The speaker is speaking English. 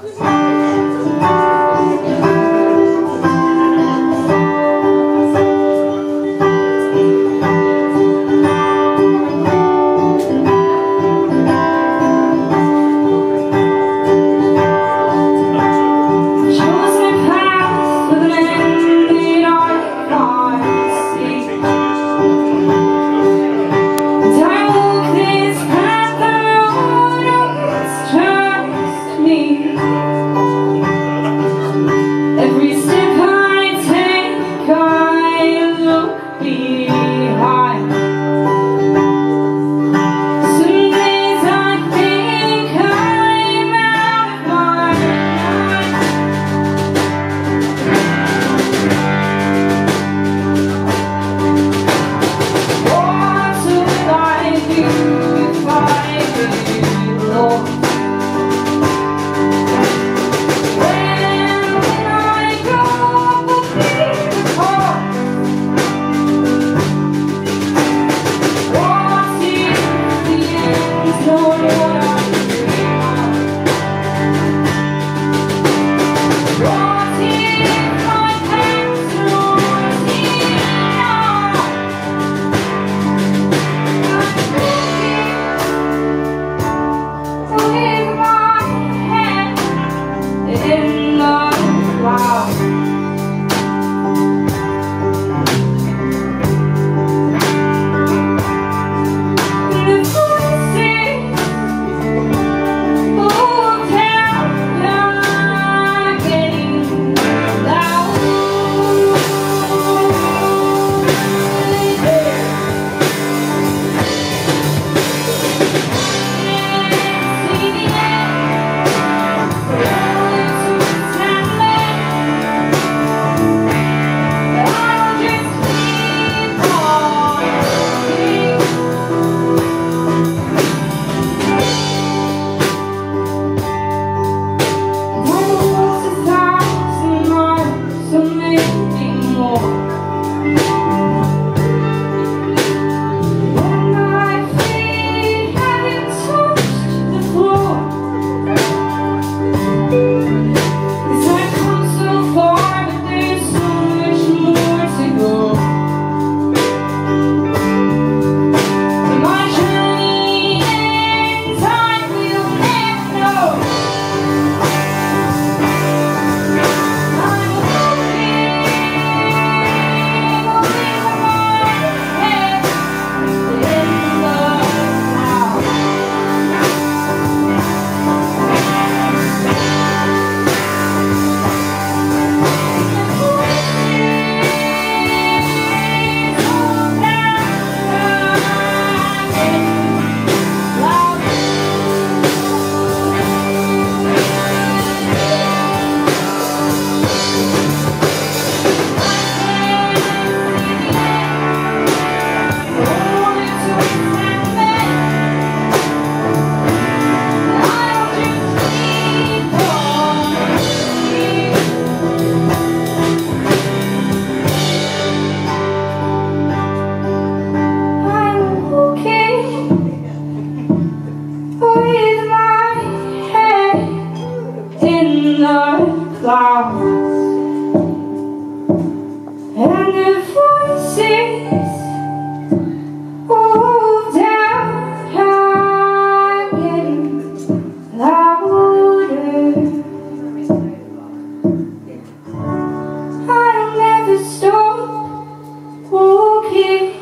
감사합니다. flowers and the voices all down are getting louder. I'll never stop walking.